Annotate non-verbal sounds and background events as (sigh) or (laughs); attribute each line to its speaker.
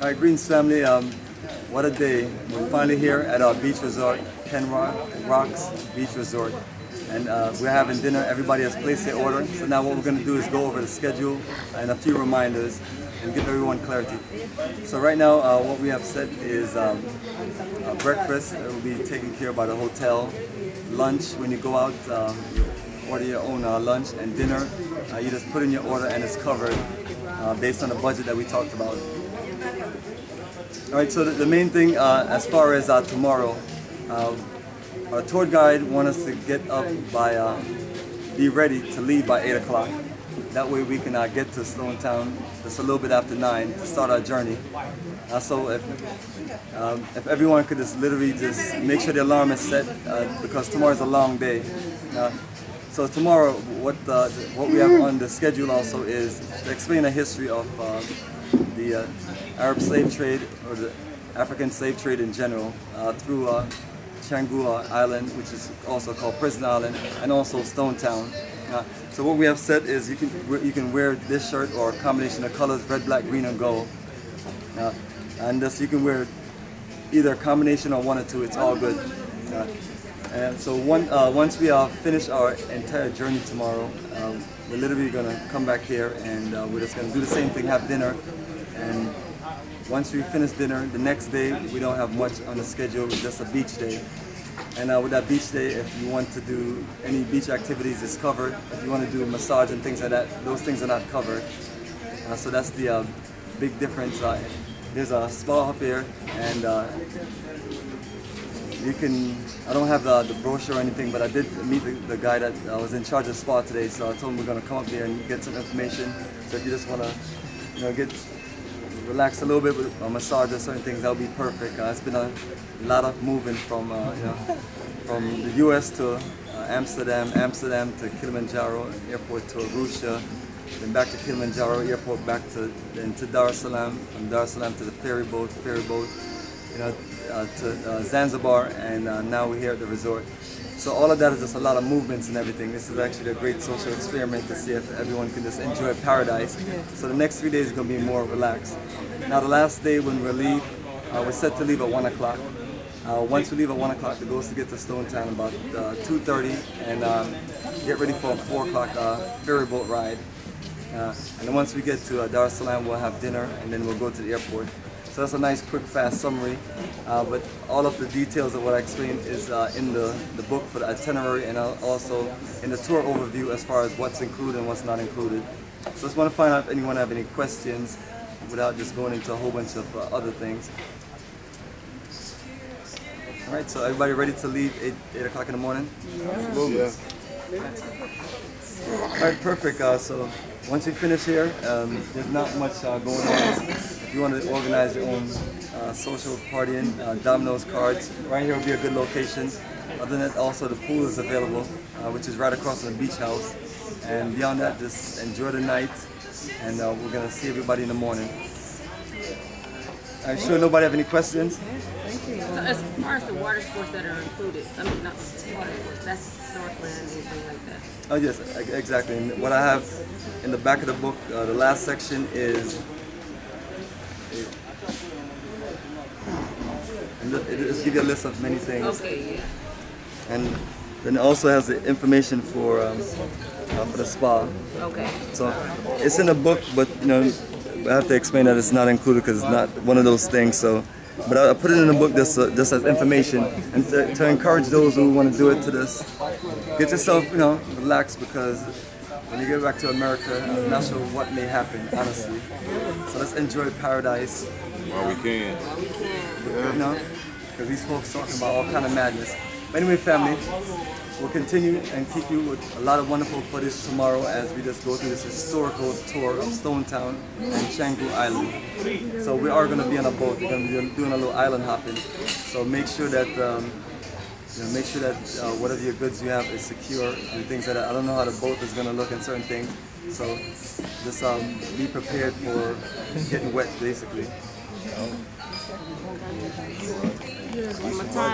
Speaker 1: All right, Greens family, um, what a day. We're finally here at our beach resort, Ken Rock, Rocks Beach Resort. And uh, we're having dinner. Everybody has placed their order. So now what we're going to do is go over the schedule and a few reminders and give everyone clarity. So right now, uh, what we have set is um, breakfast. Will be taken care of by the hotel. Lunch, when you go out, um, you order your own uh, lunch and dinner. Uh, you just put in your order and it's covered uh, based on the budget that we talked about. All right, so the, the main thing uh, as far as uh, tomorrow, uh, our tour guide wants us to get up by, uh, be ready to leave by 8 o'clock. That way we can uh, get to Stone Town just a little bit after 9 to start our journey. Uh, so if, um, if everyone could just literally just make sure the alarm is set because tomorrow is a long day. So tomorrow, what uh, what we have on the schedule also is to explain the history of uh, the uh, Arab slave trade or the African slave trade in general uh, through uh, Changuu Island, which is also called Prison Island, and also Stone Town. Uh, so what we have said is you can you can wear this shirt or a combination of colors, red, black, green, and gold. Uh, and this you can wear either a combination or one or two. It's all good. Uh, and so one, uh, once we uh, finish our entire journey tomorrow, um, we're literally going to come back here and uh, we're just going to do the same thing, have dinner. And once we finish dinner, the next day we don't have much on the schedule, it's just a beach day. And uh, with that beach day, if you want to do any beach activities, it's covered. If you want to do a massage and things like that, those things are not covered. Uh, so that's the uh, big difference. Uh, there's a spa up here and uh, you can, I don't have the, the brochure or anything, but I did meet the, the guy that uh, was in charge of the spa today, so I told him we're going to come up here and get some information. So if you just want to, you know, get, relax a little bit with a massage or certain things, that'll be perfect. Uh, it's been a lot of moving from, uh, you (laughs) know, from the US to uh, Amsterdam, Amsterdam to Kilimanjaro Airport to Arusha, then back to Kilimanjaro Airport, back to, then to Dar es Salaam, from Dar es Salaam to the ferry boat, ferry boat, you know, uh, to uh, Zanzibar, and uh, now we're here at the resort. So all of that is just a lot of movements and everything. This is actually a great social experiment to see if everyone can just enjoy paradise. So the next three days is going to be more relaxed. Now the last day when we leave, uh, we're set to leave at 1 o'clock. Uh, once we leave at 1 o'clock, the goal is to get to Stone Town about uh, 2.30 and um, get ready for a 4 o'clock uh, ferry boat ride. Uh, and then once we get to uh, Dar es Salaam, we'll have dinner and then we'll go to the airport. So that's a nice, quick, fast summary. Uh, but all of the details of what I explained is uh, in the, the book for the itinerary and also in the tour overview as far as what's included and what's not included. So just want to find out if anyone have any questions without just going into a whole bunch of uh, other things. All right, so everybody ready to leave 8, 8 o'clock in the morning?
Speaker 2: Yeah.
Speaker 1: All right, perfect. Uh, so once you finish here, um, there's not much uh, going on. If you want to organize your own uh, social partying, uh, Domino's cards, right here will be a good location. Other than that, also the pool is available, uh, which is right across from the beach house. And beyond that, just enjoy the night, and uh, we're gonna see everybody in the morning. I'm sure nobody have any questions. Thank you.
Speaker 3: So as far as the water sports that are included, I mean, not water sports, that's snorkeling anything like that.
Speaker 1: Oh yes, exactly. And what I have in the back of the book, uh, the last section is. And it just give you a list of many things,
Speaker 3: Okay, yeah.
Speaker 1: and then it also has the information for um, uh, for the spa.
Speaker 3: Okay.
Speaker 1: So it's in the book, but you know, I have to explain that it's not included because it's not one of those things. So, but I, I put it in the book just uh, just as information and to, to encourage those who want to do it to this. Get yourself, you know, relaxed because when you get back to America, I'm not sure what may happen, honestly. So let's enjoy paradise,
Speaker 2: While we can. While we can.
Speaker 1: You know, because these folks talking about all kind of madness. But anyway, family, we'll continue and keep you with a lot of wonderful footage tomorrow as we just go through this historical tour of Stone Town and Changuu Island. So we are going to be on a boat. We're going to be doing a little island hopping. So make sure that um, you know, make sure that uh, whatever your goods you have is secure and things like that. I don't know how the boat is going to look and certain things. So just um, be prepared for getting wet, basically.
Speaker 3: My time.